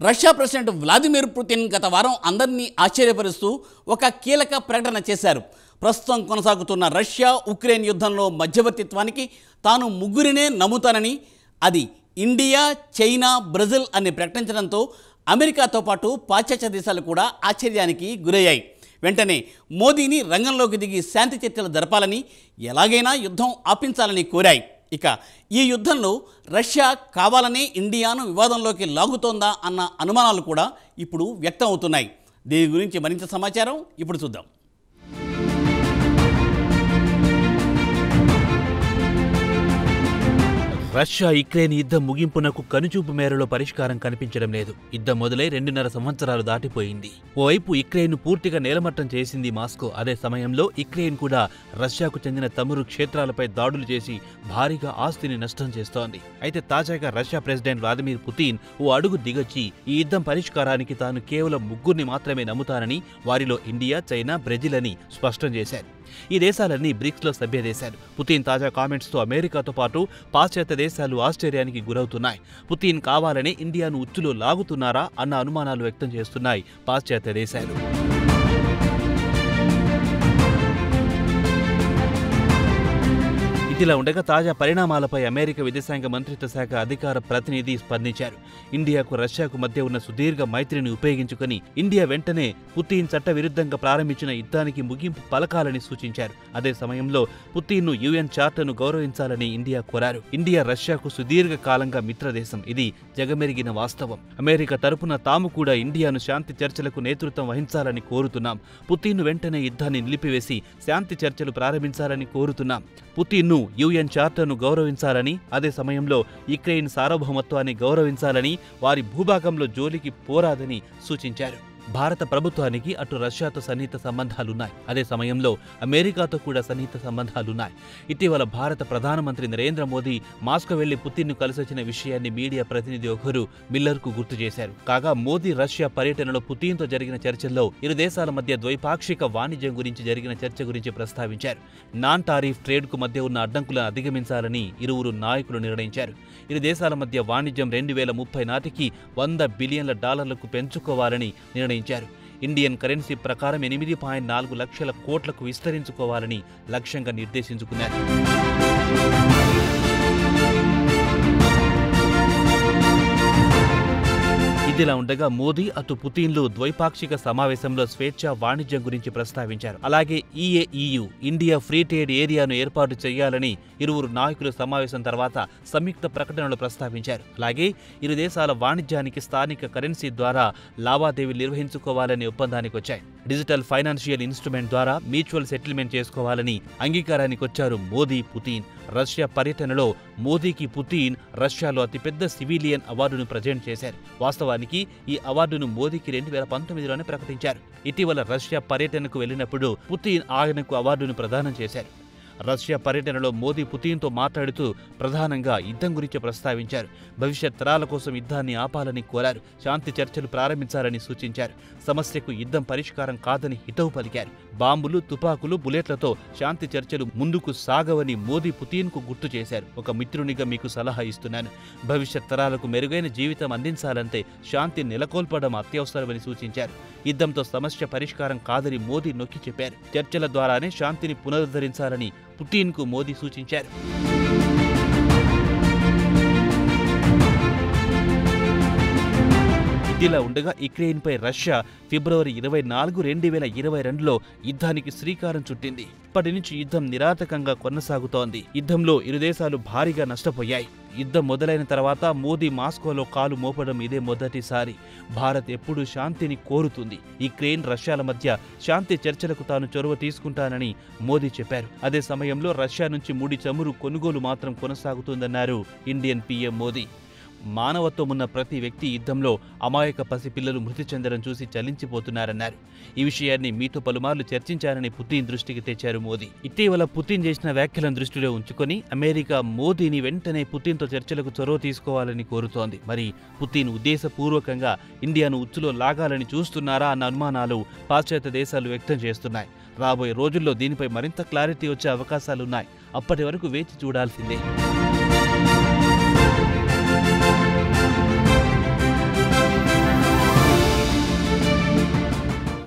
Russia president Vladimir Putin గత వారం అందరినీ ఆశ్చర్యపరుస్తూ ఒక కీలక ప్రకటన చేశారు. ప్రస్తుతం కొనసాగుతున్న రష్యా ఉక్రెయిన్ యుద్ధంలో మధ్యవర్తిత్వానికి తాను ముగ్గురినే నమ్ముతానని అది ఇండియా చైనా బ్రెజిల్ అని ప్రకటించడంతో అమెరికాతో పాటు పాశ్చాత్య దేశాలు కూడా ఆశ్చర్యానికి గురయ్యాయి. వెంటనే మోదీని రంగంలోకి దిగి శాంతి చర్చలు జరపాలని ఎలాగైనా యుద్ధం ఆపించాలని కోరాయి. ఇక ఈ యుద్ధంలో రష్యా కావాలనే ఇండియాను వివాదంలోకి లాగుతోందా అన్న అనుమానాలు కూడా ఇప్పుడు వ్యక్తం అవుతున్నాయి దీని గురించి మరింత సమాచారం ఇప్పుడు చూద్దాం. రష్యా యుక్రెయిన్ యుద్ధం ముగింపునకు కనుచూపు మేరలో పరిష్కారం కనిపించడం లేదు. యుద్ధం మొదలై రెండున్నర సంవత్సరాలు దాటిపోయింది. ఓవైపు యుక్రెయిన్ పూర్తిగా నేలమట్టం చేసింది మాస్కో. అదే సమయంలో యుక్రెయిన్ కూడా రష్యాకు చెందిన తమురు క్షేత్రాలపై దాడులు చేసి భారీగా ఆస్తిని నష్టం చేస్తోంది. అయితే తాజాగా రష్యా ప్రెసిడెంట్ వ్లాదిమిర్ పుతిన్ ఓ అడుగు దిగొచ్చి ఈ యుద్ధం పరిష్కారానికి తాను కేవలం ముగ్గురిని మాత్రమే నమ్ముతానని వారిలో ఇండియా చైనా బ్రెజిల్ అని స్పష్టం చేశారు. ఈ దేశాలన్నీ బ్రిక్స్లో సభ్య దేశాలు పుతిన్ తాజా కామెంట్స్తో అమెరికాతో పాటు పాశ్చాత్య దేశాలు ఆశ్చర్యానికి గురవుతున్నాయి. పుతిన్ కావాలని ఇండియాను ఉచ్చులో లాగుతున్నారా అన్న అనుమానాలు వ్యక్తం చేస్తున్నాయి పాశ్చాత్య దేశాలు. ఇదిలా ఉండగా తాజా పరిణామాలపై అమెరికా విదేశాంగ మంత్రిత్వ శాఖ అధికార ప్రతినిధి స్పందించారు. ఇండియాకు రష్యాకు మధ్య ఉన్న సుదీర్ఘ మైత్రిని ఉపయోగించుకుని ఇండియా వెంటనే పుతిన్ చట్ట విరుద్ధంగా ప్రారంభించిన యుద్ధానికి ముగింపు పలకాలని సూచించారు. అదే సమయంలో పుతిన్ను యుఎన్ చార్టర్ను గౌరవించాలని ఇండియా కోరారు. ఇండియా రష్యాకు సుదీర్ఘ కాలంగా మిత్రదేశం. ఇది జగమెరిగిన వాస్తవం. అమెరికా తరపున తాము కూడా ఇండియాను శాంతి చర్చలకు నేతృత్వం వహించాలని కోరుతున్నాం. పుతిన్ను వెంటనే యుద్ధాన్ని నిలిపివేసి శాంతి చర్చలు ప్రారంభించాలని కోరుతున్నాం. పుతిన్ను యుఎన్ చార్టర్ను గౌరవించాలని అదే సమయంలో యుక్రెయిన్ సార్వభౌమత్వాన్ని గౌరవించాలని వారి భూభాగంలో జోలికి పోరాదని సూచించారు. భారత ప్రభుత్వానికి అటు రష్యాతో సన్నిహిత సంబంధాలున్నాయి. అదే సమయంలో అమెరికాతో కూడా సన్నిహిత సంబంధాలున్నాయి. ఇటీవల భారత ప్రధానమంత్రి నరేంద్ర మోదీ మాస్కో వెళ్ళి పుతిన్ను కలిసొచ్చిన విషయాన్ని మీడియా ప్రతినిధి ఒకరు మిల్లర్కు గుర్తు చేశారు. కాగా మోదీ రష్యా పర్యటనలో పుతిన్తో జరిగిన చర్చల్లో ఇరు దేశాల మధ్య ద్వైపాక్షిక వాణిజ్యం గురించి జరిగిన చర్చ గురించి ప్రస్తావించారు. నాన్ టారీఫ్ ట్రేడ్కు మధ్య ఉన్న అడ్డంకులను అధిగమించాలని ఇరువురు నాయకులు నిర్ణయించారు. ఇరు దేశాల మధ్య వాణిజ్యం రెండు వేల ముప్పై నాటికి వంద బిలియన్ల డాలర్లకు పెంచుకోవాలని నిర్ణయించారు. ఇండియన్ కరెన్సీ ప్రకారం ఎనిమిది పాయింట్ నాలుగు లక్షల కోట్లకు విస్తరించుకోవాలని లక్ష్యంగా నిర్దేశించుకున్నారు. ఇదిలా ఉండగా మోదీ అటు పుతిన్లు ద్వైపాక్షిక సమావేశంలో స్వేచ్ఛ వాణిజ్యం గురించి ప్రస్తావించారు. అలాగే ఈఏఈయు ఇండియా ఫ్రీ ట్రేడ్ ఏరియాను ఏర్పాటు చేయాలని ఇరువురు నాయకులు సమావేశం తర్వాత సంయుక్త ప్రకటనలో ప్రస్తావించారు. అలాగే ఇరు దేశాల వాణిజ్యానికి స్థానిక కరెన్సీ ద్వారా లావాదేవీలు నిర్వహించుకోవాలనే ఒప్పందానికి వచ్చాయి. డిజిటల్ ఫైనాన్షియల్ ఇన్స్ట్రుమెంట్ ద్వారా మ్యూచువల్ సెటిల్మెంట్ చేసుకోవాలని అంగీకారానికి వచ్చారు మోదీ పుతిన్. రష్యా పర్యటనలో మోదీకి పుతిన్ రష్యాలో అతిపెద్ద సివిలియన్ అవార్డును ప్రజెంట్ చేశారు. వాస్తవానికి ఈ అవార్డును మోదీకి రెండు వేల పంతొమ్మిదిలోనే ప్రకటించారు. ఇటీవల రష్యా పర్యటనకు వెళ్ళినప్పుడు పుతిన్ ఆయనకు అవార్డును ప్రదానం చేశారు. రష్యా పర్యటనలో మోదీ పుతిన్తో మాట్లాడుతూ ప్రధానంగా యుద్ధం గురించి ప్రస్తావించారు. భవిష్యత్ తరాల కోసం యుద్ధాన్ని ఆపాలని కోరారు. శాంతి చర్చలు ప్రారంభించాలని సూచించారు. సమస్యకు యుద్ధం పరిష్కారం కాదని హితవు పలికారు. బాంబులు తుపాకులు బుల్లెట్లతో శాంతి చర్చలు ముందుకు సాగవని మోదీ పుతిన్కు గుర్తు చేశారు. ఒక మిత్రునిగా మీకు సలహా ఇస్తున్నాను. భవిష్యత్ తరాలకు మెరుగైన జీవితం అందించాలంటే శాంతి నెలకొల్పడం అత్యవసరమని సూచించారు. యుద్ధంతో సమస్య పరిష్కారం కాదని మోదీ నొక్కి చెప్పారు. చర్చల ద్వారానే శాంతిని పునరుద్ధరించాలని పుతిన్కు మోదీ సూచించారు. ఇదిలా ఉండగా యుక్రెయిన్పై రష్యా ఫిబ్రవరి ఇరవై నాలుగు రెండు వేల ఇరవై రెండులో యుద్ధానికి శ్రీకారం చుట్టింది. ఇప్పటి నుంచి యుద్ధం నిరాతకంగా కొనసాగుతోంది. యుద్ధంలో ఇరు దేశాలు భారీగా నష్టపోయాయి. యుద్ధం మొదలైన తర్వాత మోదీ మాస్కోలో కాలు మోపడం ఇదే మొదటిసారి. భారత్ ఎప్పుడూ శాంతిని కోరుతుంది. యుక్రెయిన్ రష్యాల మధ్య శాంతి చర్చలకు తాను చొరవ తీసుకుంటానని మోదీ చెప్పారు. అదే సమయంలో రష్యా నుంచి ముడి చమురు కొనుగోలు మాత్రం కొనసాగుతుందన్నారు ఇండియన్ పీఎం మోదీ. మానవత్వం ఉన్న ప్రతి వ్యక్తి యుద్ధంలో అమాయక పసిపిల్లలు మృతి చెందడం చూసి చలించిపోతున్నారన్నారు. ఈ విషయాన్ని మీతో పలుమార్లు చర్చించారని పుతిన్ దృష్టికి తెచ్చారు మోదీ. ఇటీవల పుతిన్ చేసిన వ్యాఖ్యలను దృష్టిలో ఉంచుకొని అమెరికా మోదీని వెంటనే పుతిన్తో చర్చలకు చొరవ తీసుకోవాలని కోరుతోంది. మరి పుతిన్ ఉద్దేశపూర్వకంగా ఇండియాను ఉచ్చులో లాగాలని చూస్తున్నారా అన్న అనుమానాలు పాశ్చాత్య దేశాలు వ్యక్తం చేస్తున్నాయి. రాబోయే రోజుల్లో దీనిపై మరింత క్లారిటీ వచ్చే అవకాశాలున్నాయి. అప్పటి వరకు వేచి చూడాల్సిందే.